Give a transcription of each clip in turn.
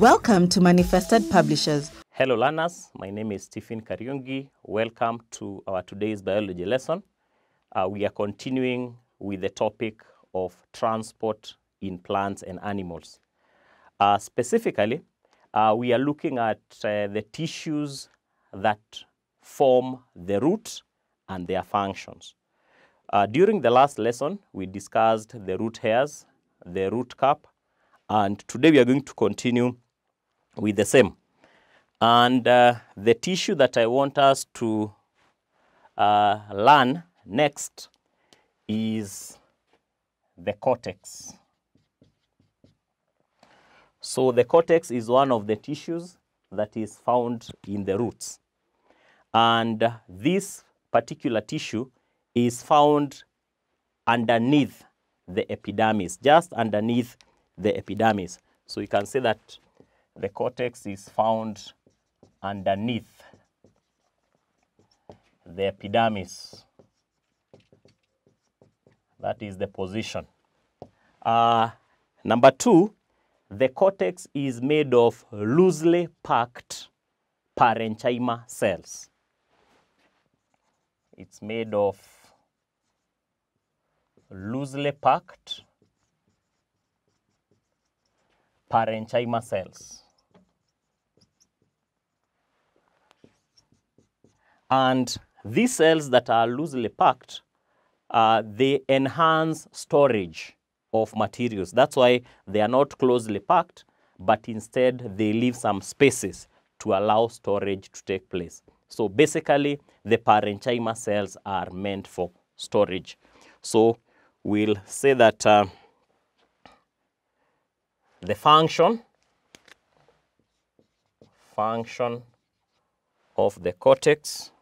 Welcome to Manifested Publishers. Hello learners, my name is Stephen Kariungi. Welcome to our today's biology lesson. Uh, we are continuing with the topic of transport in plants and animals. Uh, specifically, uh, we are looking at uh, the tissues that form the root and their functions. Uh, during the last lesson, we discussed the root hairs, the root cap, and today we are going to continue with the same. And uh, the tissue that I want us to uh, learn next is the cortex. So the cortex is one of the tissues that is found in the roots. And this particular tissue is found underneath the epidermis, just underneath the epidermis. So you can say that the cortex is found underneath the epidermis. That is the position. Uh, number two, the cortex is made of loosely packed parenchyma cells. It's made of loosely packed parenchyma cells. And these cells that are loosely packed, uh, they enhance storage of materials. That's why they are not closely packed, but instead they leave some spaces to allow storage to take place. So basically, the parenchyma cells are meant for storage. So we'll say that uh, the function function of the cortex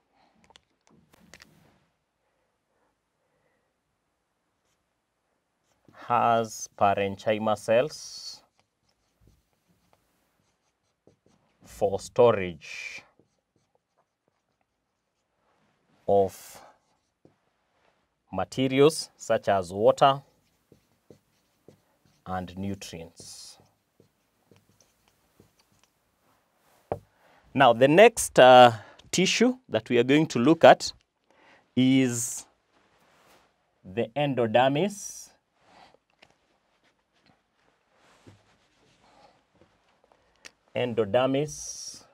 has parenchyma cells for storage of materials such as water and nutrients. Now, the next uh, tissue that we are going to look at is the endodermis. Endodermis.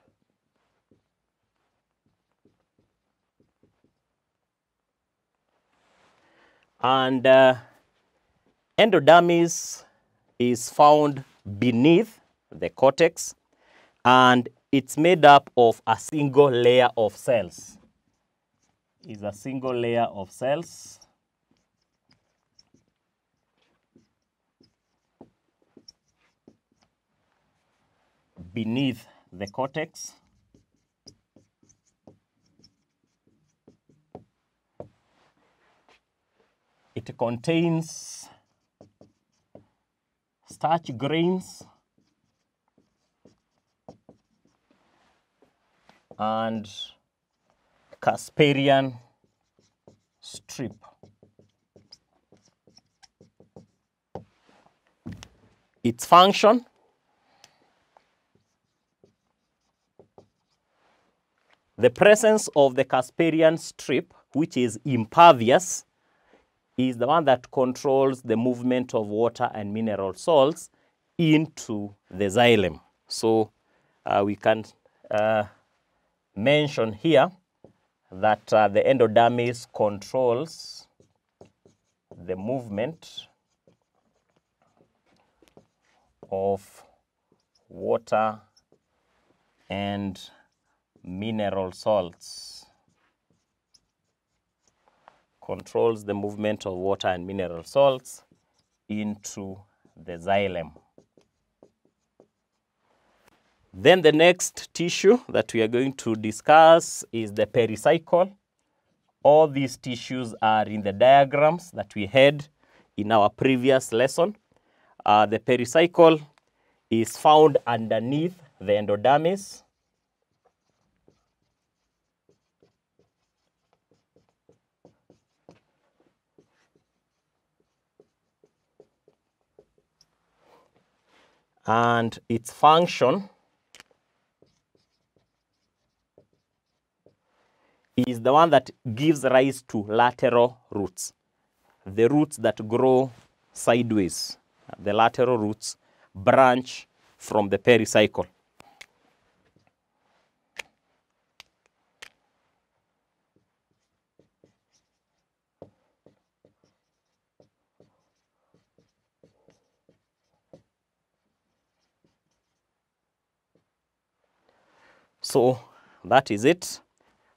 And uh, endodermis is found beneath the cortex and it's made up of a single layer of cells. Is a single layer of cells. Beneath the cortex. It contains starch grains and Casparian strip. Its function the presence of the Casparian strip, which is impervious, is the one that controls the movement of water and mineral salts into the xylem. So uh, we can uh, mention here that uh, the endodermis controls the movement of water and mineral salts controls the movement of water and mineral salts into the xylem. Then the next tissue that we are going to discuss is the pericycle. All these tissues are in the diagrams that we had in our previous lesson. Uh, the pericycle is found underneath the endodermis. And its function is the one that gives rise to lateral roots, the roots that grow sideways. The lateral roots branch from the pericycle. So that is it.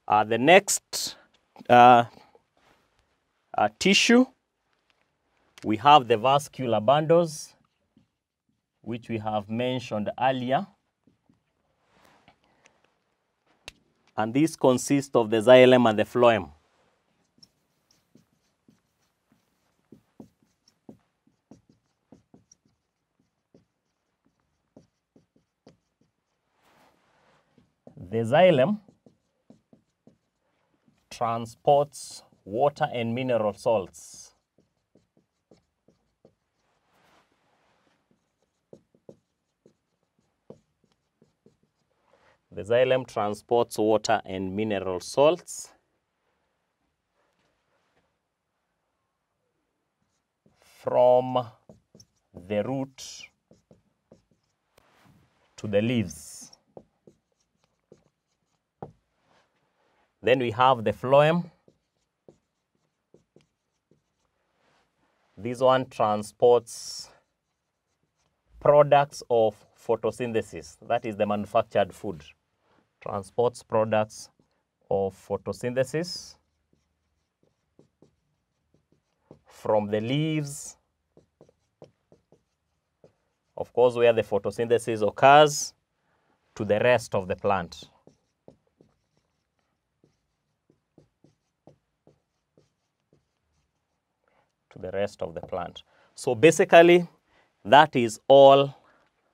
Uh, the next uh, uh, tissue, we have the vascular bundles, which we have mentioned earlier. And these consist of the xylem and the phloem. The xylem transports water and mineral salts. The xylem transports water and mineral salts from the root to the leaves. Then we have the phloem. This one transports products of photosynthesis. That is the manufactured food. Transports products of photosynthesis from the leaves, of course, where the photosynthesis occurs, to the rest of the plant. To the rest of the plant. So basically, that is all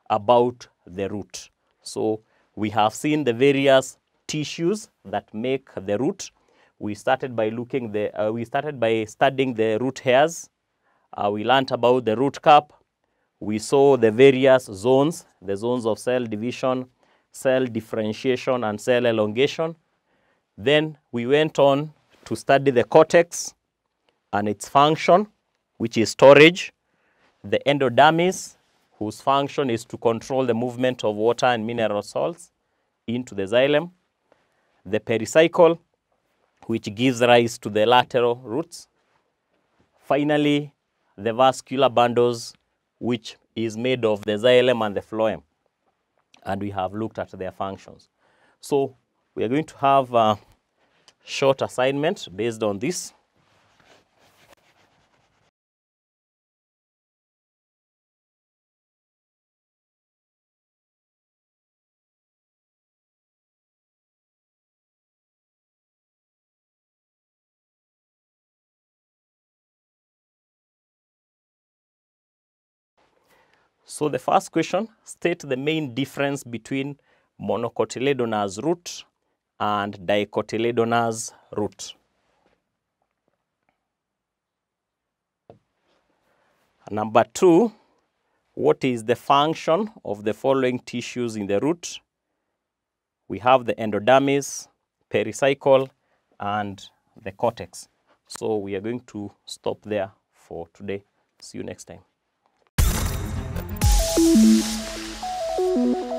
about the root. So we have seen the various tissues that make the root. We started by looking the uh, we started by studying the root hairs. Uh, we learned about the root cap. We saw the various zones, the zones of cell division, cell differentiation, and cell elongation. Then we went on to study the cortex and its function, which is storage, the endodermis, whose function is to control the movement of water and mineral salts into the xylem, the pericycle, which gives rise to the lateral roots, finally, the vascular bundles, which is made of the xylem and the phloem. And we have looked at their functions. So we are going to have a short assignment based on this. So the first question, state the main difference between monocotyledonous root and dicotyledonous root. Number two, what is the function of the following tissues in the root? We have the endodermis, pericycle, and the cortex. So we are going to stop there for today. See you next time. Música